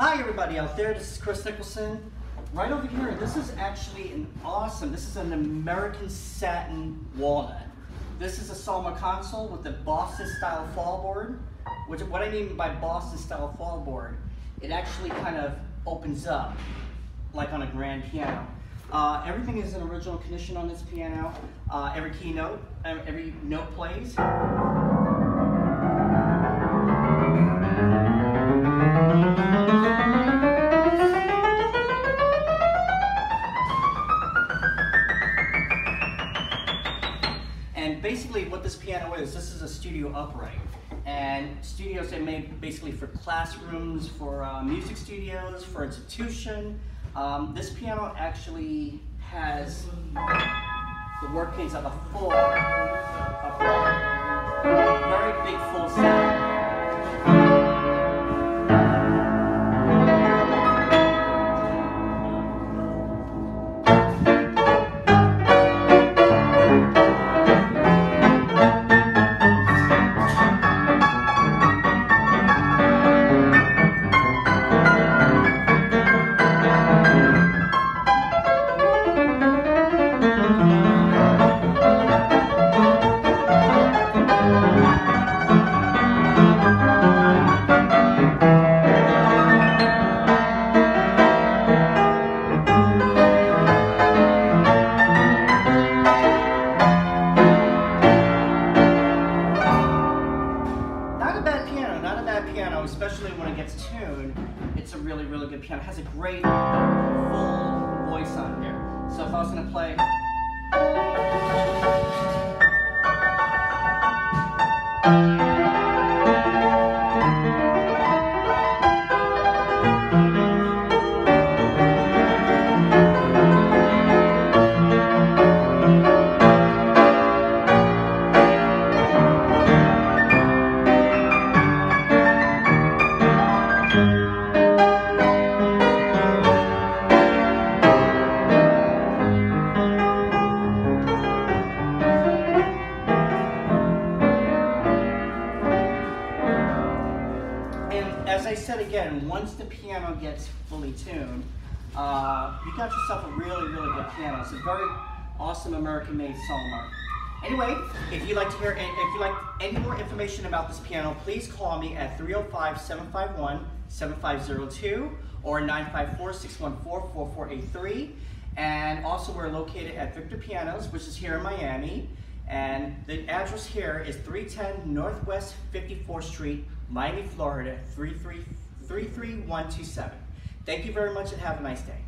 Hi everybody out there, this is Kris Nicholson. Right over here, this is actually an awesome, this is an American satin walnut. This is a Sohmer console with the Boston style fall board. Which, what I mean by Boston style fall board, it actually kind of opens up like on a grand piano. Uh, everything is in original condition on this piano. Uh, every keynote, every note plays. Basically what this piano is, this is a studio upright. And studios are made basically for classrooms, for uh, music studios, for institution. Um, this piano actually has the workings of a full upright, very big full sound. Piano, especially when it gets tuned, it's a really, really good piano. It has a great full voice on here. So if I was gonna play as I said again, once the piano gets fully tuned, uh, you got yourself a really, really good piano. It's a very awesome American-made Sohmer. Anyway, if you'd like to hear, if you like any more information about this piano, please call me at 305-751-7502 or 954-614-4483. And also we're located at Victor Pianos, which is here in Miami. And the address here is 310 Northwest 54th Street, Miami, Florida, 33127. Thank you very much and have a nice day.